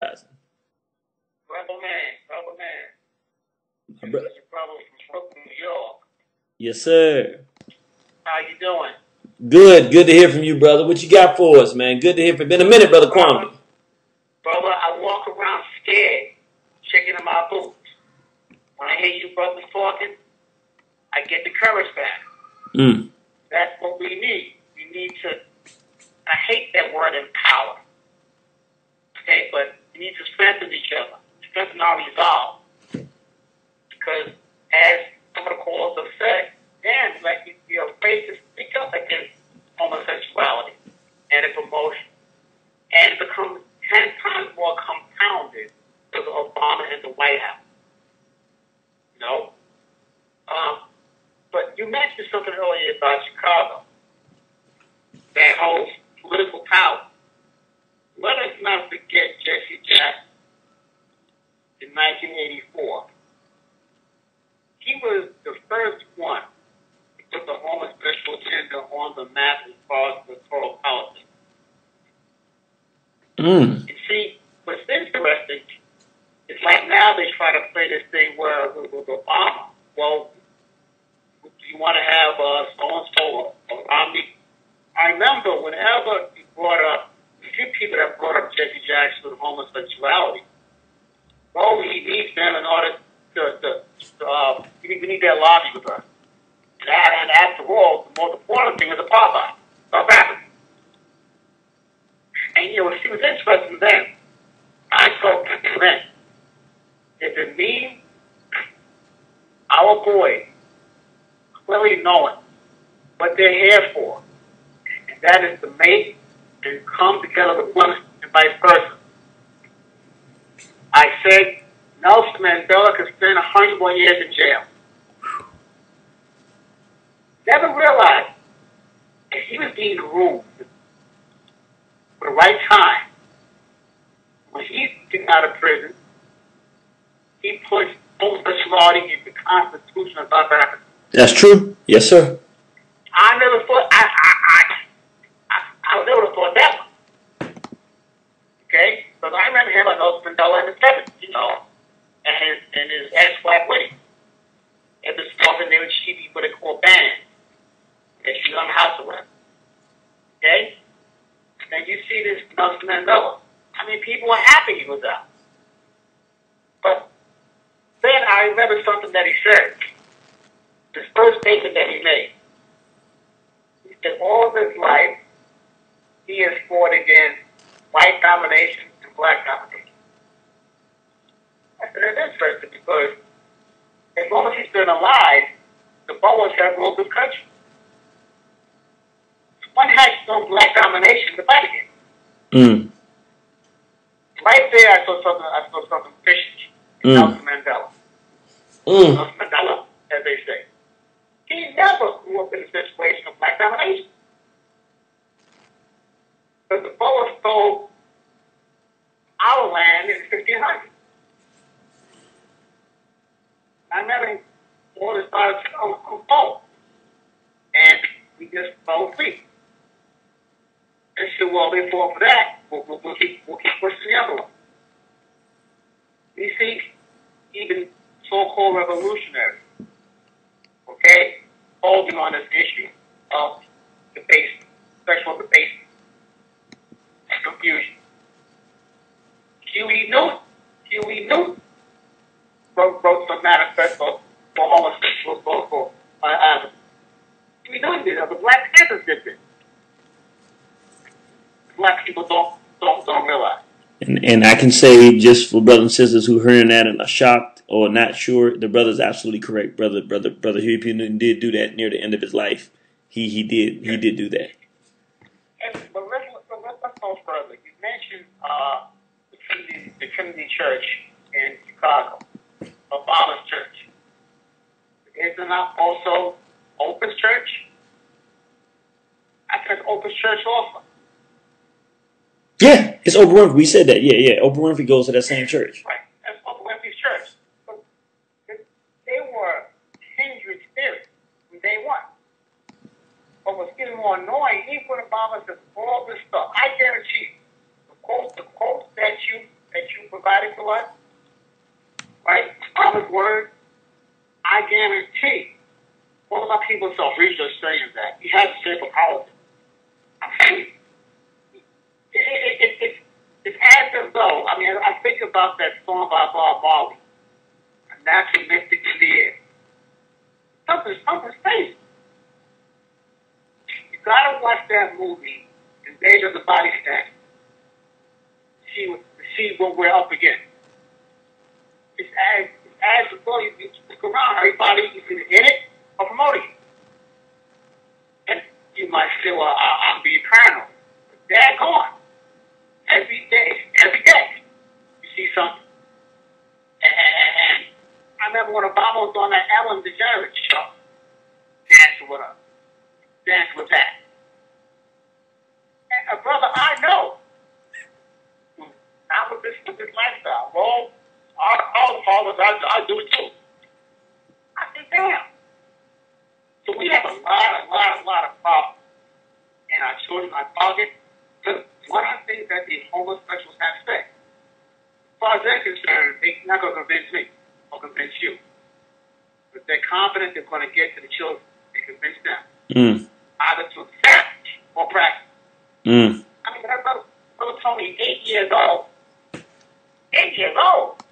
Rebel man, man. Bro- brother from Brooklyn, New York. Yes, sir. How you doing? Good. Good to hear from you, brother. What you got for us, man? Good to hear from. You. Been a minute, brother Kwame. Brother, I walk around scared, shaking in my boots. When I hear you brothers talking, I get the courage back. Mm. That's what we need. We need to, I hate that word empower. Okay, but we need to strengthen each other, strengthen our resolve. Because as some of the callers have said, Dan, like you- you're afraid to speak up against homosexuality and its promotion. And it becomes 10 times more compounded because of Obama and the White House. Know? Um, but you mentioned something earlier about Chicago that holds political power. Not forget Jesse Jackson in 1984. He was the first one to put the homosexual agenda on the map as far as electoral politics. Mm. You see, what's interesting is like now they try to play this thing where with, with Obama, well, do you want to have uh, so and so or Romney? I remember whenever you brought up a few people up Jesse Jackson with homosexuality. Well, we need them in order to, to, uh, we need, we need their lobby with us. And, and after all, the most important thing is apartheid, South Africa. And you know, she was interested then. I spoke to them. If it means our boys clearly knowing what they're here for, and that is to make and come together with women and vice versa. I said Nelson Mandela could spend a hundred more years in jail. Never realized that he was being groomed for the right time. When he came out of prison, he pushed homosexuality into the Constitution of South Africa. That's true. Yes, sir. I never thought I I I I, I never thought that one. Okay? Because I remember him on Nelson Mandela in the seventies, you know, and his and his ex wife Winnie. And this woman named Chibi what they call band. And she's on house arrest. Okay? And you see this Nelson Mandela. I mean people were happy he was out. But then I remember something that he said. His first statement that he made. He said all of his life he has fought against white domination black domination. I said it's interesting because as long as he's been alive, the Boers have ruled this country. One has no black domination to fight against. Mm. Right there, I saw something. I saw something fishy. Mm. Nelson Mandela. Mm. Nelson Mandela, as they say. He never grew up in a situation of black domination. But the Boers stole our land in 1500. I remember all this started to unfold. And we just fell asleep. And said, well, they fought for that. We'll, we'll, keep, we'll keep pushing the other one. You see, even so-called revolutionaries, okay, holding on this issue of debasement, sexual debasement, and confusion. Huey Newton, Huey Newton wrote, wrote some manifesto for homosexuals, for, for uh, Huey Newton did it, the Black Panthers did it. Black people don't, don't, don't realize. And and I can say just for brothers and sisters who hearing that and are shocked or not sure, the brother's absolutely correct. Brother, brother, brother Huey P. Newton did do that near the end of his life. He he did he did do that. And, but let's, let's, let's go further. You mentioned uh, the, Trinity, the Trinity Church in Chicago, Obama's church. Isn't that also Opus Church? I think Opus Church also. Yeah, it's Oprah Winfrey. We said that. Yeah, yeah. Oprah Winfrey goes to that same church. Right. That's Oprah Winfrey's church. But they were kindred spirits from day one. What was getting more annoying, even when Obama says all this stuff, I guarantee you, the quote, the quote that you that you provided to us, right? His Word, I guarantee all of our people self research saying that He has a say for politics. It, it, it, it, it's as if though, I mean, I think about that song by Bob Marley, A Natural Mystic in the Air. Something, something's crazy. You gotta watch that movie, Invasion of the Body Snatchers. See, see what we're up against. It's as, it's as you, you look around, everybody is either in it or promoting it. And you might say, well, I, I'm being. But they're gone. Every day, every day, you see something. And, and, and I remember when Obama was on that Ellen DeGeneres show, dancing with her, dancing with that. And a brother I know, not with this, with this lifestyle. Well, our, our fathers, I, I do it too. I said, damn. So we have a lot, a lot, a lot of problems in our children, our target. Because one of the things that these homosexuals have said, as far as they're concerned, they're not going to convince me or convince you. But they're confident they're going to get to the children and convince them Mm. either to accept or practice. Mm. I mean, that brother, brother Tony, eight years old. Eight years old.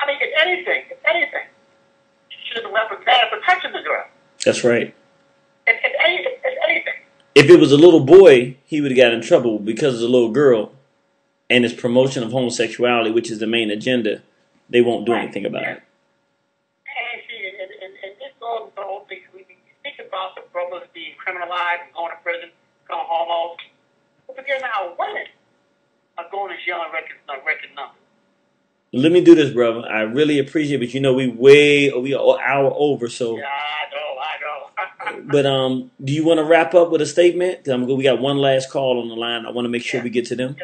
I mean, if anything, if anything, you should have left a better protection the girl. That's right. If, if, any, if, if anything. If it was a little boy, he would have got in trouble because it's a little girl and his promotion of homosexuality, which is the main agenda. They won't do anything about it. And see, and, and, and this goes the whole thing. We, think about the brothers being criminalized going to prison, going homos. But forget now, women are going to jail in record, record numbers. Let me do this, brother. I really appreciate it, but you know we way we are hour over, so. Yeah, I know, I know. But um, do you want to wrap up with a statement? I'm, we got one last call on the line. I want to make sure we get to them.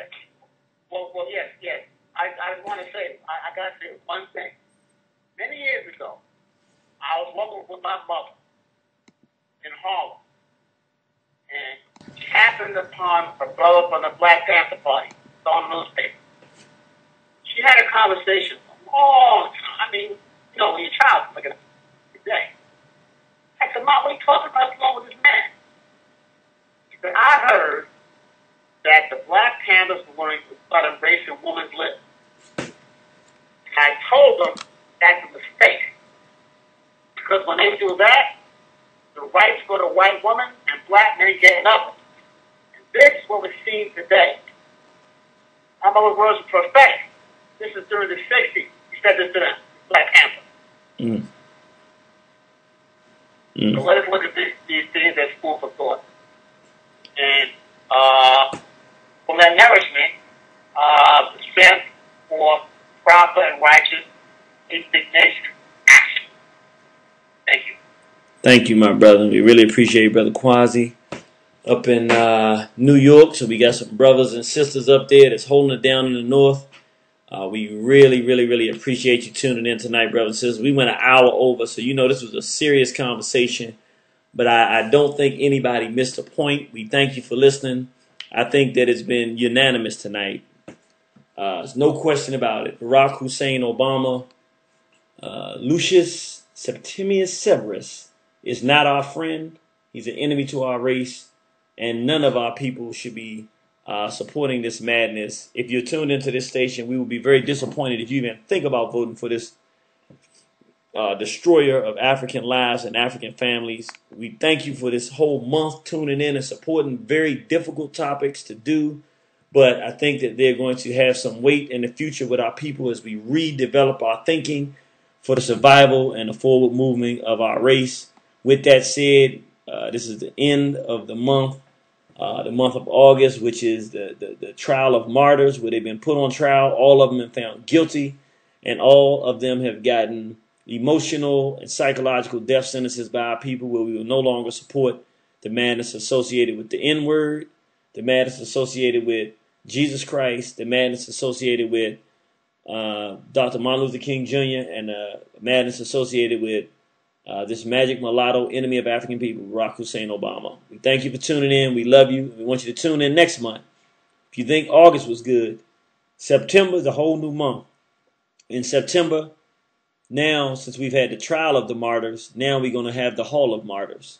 Well, well, yes, yes. I, I want to say, I, I got to say one thing. Many years ago, I was walking with my mother in Harlem, and happened upon a brother from the Black Panther Party. On the newspaper. She had a conversation a long time. I mean, you know, when you're a child, like a day. I said, Mom, what are you talking about? What's wrong with this man? She said, I heard that the Black Panthers were going to start embracing women's lib. I told them that's a mistake. Because when they do that, the rights go to white women and black men get nothing. And this is what we're seeing today. My mother's words were prophetic. This is during the 60s. He said this to them, Black Panther. Mm. So Mm. let us look at these, these things as food for thought. And uh, from that nourishment, uh, strength for proper and righteous indignation action. Thank you. Thank you, my brother. We really appreciate you, brother Quasi, up in uh, New York. So we got some brothers and sisters up there that's holding it down in the north. Uh, we really, really, really appreciate you tuning in tonight, brothers and sisters. We went an hour over, so you know this was a serious conversation. But I, I don't think anybody missed a point. We thank you for listening. I think that it's been unanimous tonight. Uh, there's no question about it. Barack Hussein Obama, uh, Lucius Septimius Severus is not our friend. He's an enemy to our race, and none of our people should be uh, supporting this madness. If you're tuned into this station, we will be very disappointed if you even think about voting for this uh, destroyer of African lives and African families. We thank you for this whole month tuning in and supporting very difficult topics to do. But I think that they're going to have some weight in the future with our people as we redevelop our thinking for the survival and the forward movement of our race. With that said, uh, this is the end of the month, uh, the month of August, which is the, the, the trial of martyrs, where they've been put on trial. All of them have found guilty, and all of them have gotten emotional and psychological death sentences by our people, where we will no longer support the madness associated with the N word, the madness associated with Jesus Christ, the madness associated with uh, Dr. Martin Luther King Jr., and uh, madness associated with uh, this magic mulatto enemy of African people, Barack Hussein Obama. We thank you for tuning in. We love you. We want you to tune in next month. If you think August was good, September is a whole new month. In September, now since we've had the trial of the martyrs, now we're going to have the Hall of Martyrs.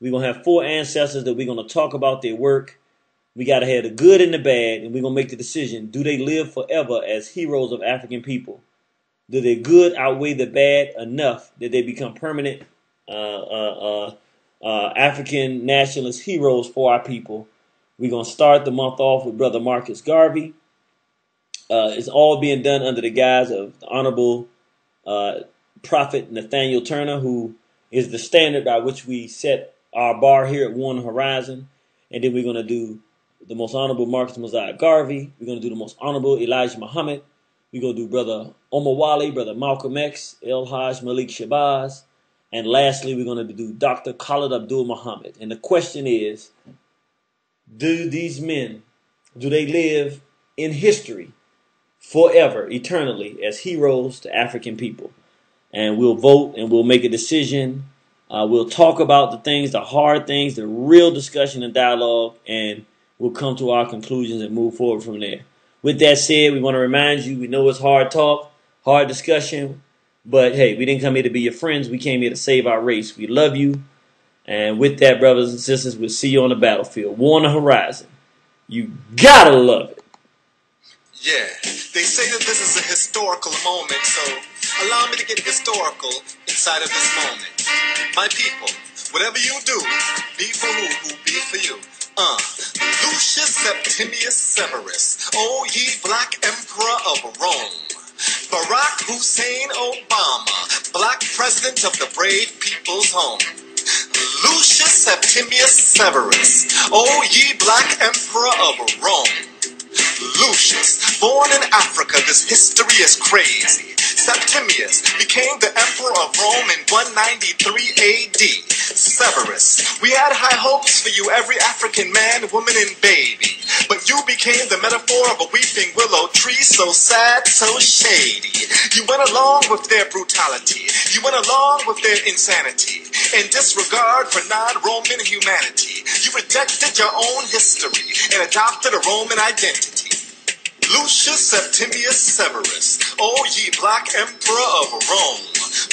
We're going to have four ancestors that we're going to talk about their work. We got to have the good and the bad, and we're going to make the decision do they live forever as heroes of African people? Do the good outweigh the bad enough that they become permanent uh, uh, uh, uh, African nationalist heroes for our people? We're going to start the month off with Brother Marcus Garvey. Uh, it's all being done under the guise of the Honorable uh, Prophet Nathaniel Turner, who is the standard by which we set our bar here at One Horizon. And then we're going to do the most honorable Marcus Mosiah Garvey. We're going to do the most honorable Elijah Muhammad. We're going to do Brother Omar Brother Malcolm X, El Haj Malik Shabazz. And lastly, we're going to do Dr. Khalid Abdul Muhammad. And the question is, do these men, do they live in history forever, eternally, as heroes to African people? And we'll vote and we'll make a decision uh, we'll talk about the things, the hard things, the real discussion and dialogue, and we'll come to our conclusions and move forward from there. With that said, we want to remind you we know it's hard talk, hard discussion, but hey, we didn't come here to be your friends. We came here to save our race. We love you. And with that, brothers and sisters, we'll see you on the battlefield. War on the horizon. You gotta love it. Yeah, they say that this is a historical moment, so allow me to get historical inside of this moment. My people, whatever you do, be for who, who be for you. Uh, Lucius Septimius Severus, O ye black emperor of Rome. Barack Hussein Obama, black president of the brave people's home. Lucius Septimius Severus, O ye black emperor of Rome. Lucius, born in Africa, this history is crazy. Septimius became the emperor of Rome in 193 AD. Severus, we had high hopes for you, every African man, woman, and baby. But you became the metaphor of a weeping willow tree, so sad, so shady. You went along with their brutality. You went along with their insanity. In disregard for non-Roman humanity, you rejected your own history and adopted a Roman identity. Lucius Septimius Severus, O ye black emperor of Rome,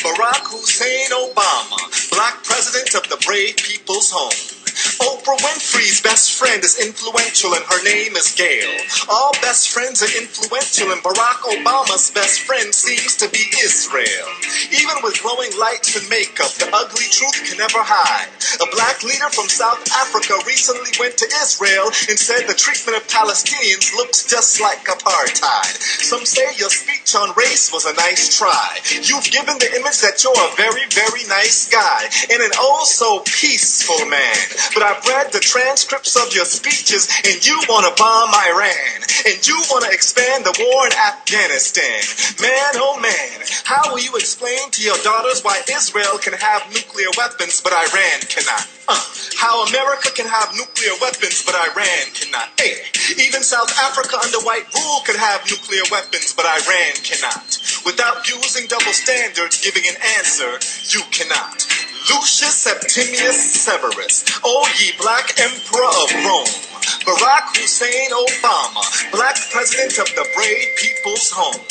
Barack Hussein Obama, black president of the brave people's home. Oprah Winfrey's best friend is influential and her name is Gail. All best friends are influential and Barack Obama's best friend seems to be Israel. Even with glowing lights and makeup, the ugly truth can never hide. A black leader from South Africa recently went to Israel and said the treatment of Palestinians looks just like apartheid. Some say your speech on race was a nice try. You've given the image that you're a very, very nice guy and an oh so peaceful man. But I've read the transcripts of your speeches, and you want to bomb Iran, and you want to expand the war in Afghanistan. Man, oh man, how will you explain to your daughters why Israel can have nuclear weapons, but Iran cannot? Uh, how America can have nuclear weapons, but Iran cannot. Hey, even South Africa under white rule could have nuclear weapons, but Iran cannot. Without using double standards, giving an answer, you cannot. Lucius Septimius Severus, O ye black emperor of Rome. Barack Hussein Obama, black president of the brave people's home.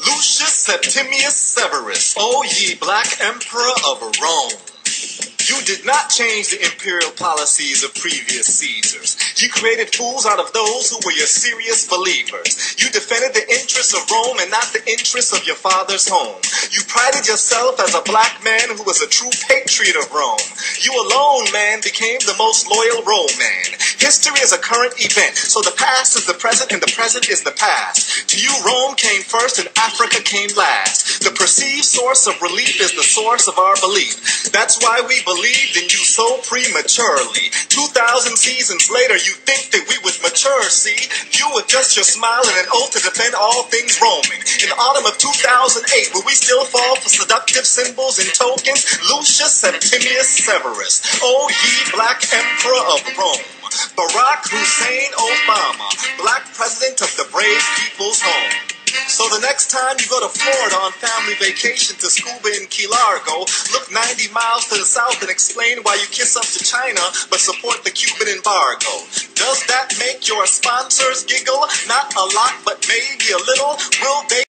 Lucius Septimius Severus, O ye black emperor of Rome. You did not change the imperial policies of previous Caesars. You created fools out of those who were your serious believers. You defended the interests of Rome and not the interests of your father's home. You prided yourself as a black man who was a true patriot of Rome. You alone, man, became the most loyal Rome man. History is a current event, so the past is the present and the present is the past. To you, Rome came first and Africa came last. The perceived source of relief is the source of our belief. That's why we believed in you so prematurely. 2,000 seasons later, you think that we would mature, see? You adjust your smile and an oath to defend all things Roman. In the autumn of 2008, will we still fall for seductive symbols and tokens? Lucius Septimius Severus, O ye black emperor of Rome. Barack Hussein Obama, black president of the brave people's home. So the next time you go to Florida on family vacation to scuba in Key Largo, look 90 miles to the south and explain why you kiss up to China but support the Cuban embargo. Does that make your sponsors giggle? Not a lot, but maybe a little. Will they?